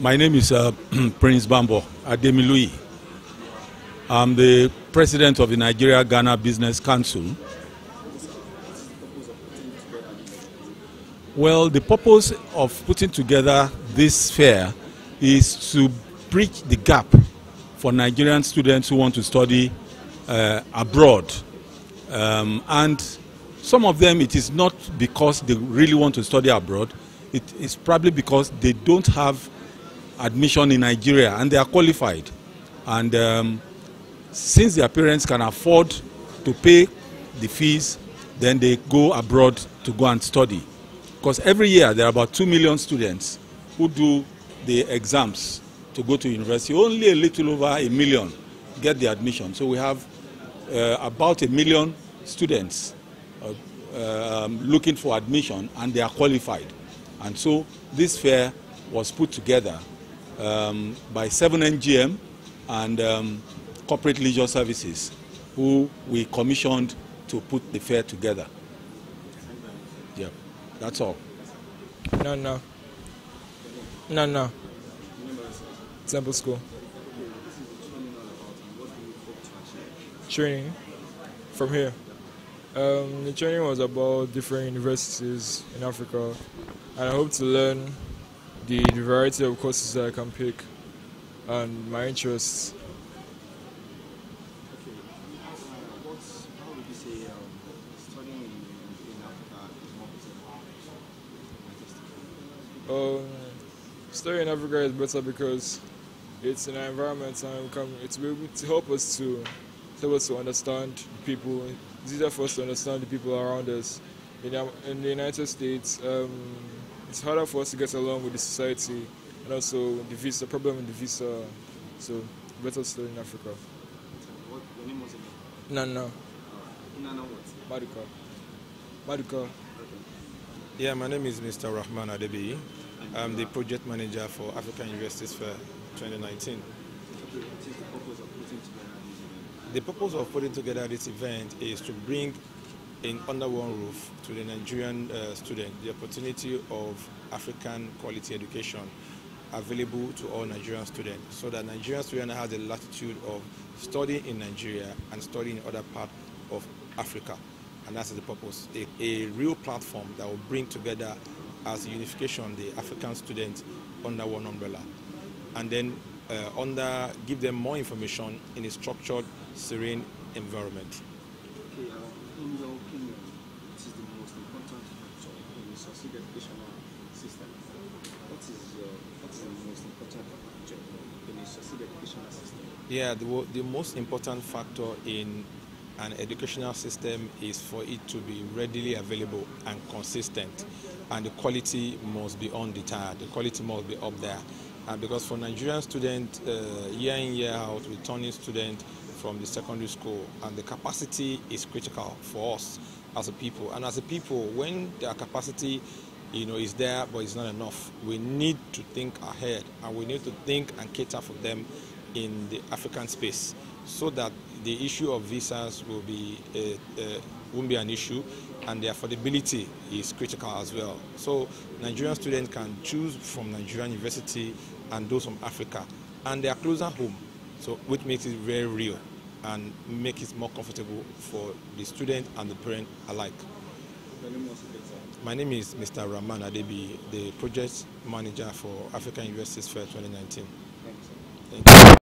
My name is uh, Prince Bambo Ademiluyi. I'm the president of the Nigeria Ghana Business Council. Well, the purpose of putting together this fair is to bridge the gap for Nigerian students who want to study uh, abroad. Um, and some of them, it is not because they really want to study abroad, it is probably because they don't have admission in Nigeria and they are qualified. And um, since their parents can afford to pay the fees, then they go abroad to go and study. Because every year there are about 2 million students who do the exams to go to university. Only a little over a million get the admission. So we have uh, about a million students uh, um, looking for admission and they are qualified. And so this fair was put together um, by 7NGM and um, Corporate Leisure Services, who we commissioned to put the fair together. Yeah, that's all. No, no. No, no. Temple School. Training from here. Um, the training was about different universities in Africa, and I hope to learn the, the variety of courses that I can pick and my interests. Um, studying in Africa is better because it's in an environment and we can, it's able to help us to help us to understand people. It's easier for us to understand the people around us. In, the- in the United States, um, it's harder for us to get along with the society and also the visa problem in the visa. So better study in Africa. What's your name? Nana. Nana No, no. Maduka. Maduka. Yeah, my name is Mr. Rahman Adebi. I'm the project manager for African Universities Fair 2019. The purpose of putting together this event is to bring in under one roof to the Nigerian uh, student the opportunity of African quality education available to all Nigerian students so that Nigerian student has the latitude of studying in Nigeria and studying in other parts of Africa. And that's the purpose. A, a real platform that will bring together as unification the African students under one umbrella. And then uh, under give them more information in a structured, serene environment. Okay, uh, in your opinion, what is the most important factor in the succeed educational system? What is, uh, what is the most important factor in the succeed educational system? Yeah, the, the most important factor in an educational system is for it to be readily available and consistent, and the quality must be undeterred. The quality must be up there, and because for Nigerian students, uh, year in year out, returning students from the secondary school, and the capacity is critical for us as a people. And as a people, when their capacity you know, is there, but it's not enough. We need to think ahead, and we need to think and cater for them in the African space, so that the issue of visas will be uh, uh, won't be an issue, and the affordability is critical as well. So Nigerian students can choose from Nigerian university and those from Africa, and they are closer home, so which makes it very real and make it more comfortable for the student and the parent alike. My name is Mr. Rahman Adebi, the project manager for African Universities Fair 2019. Thank you. Thank you.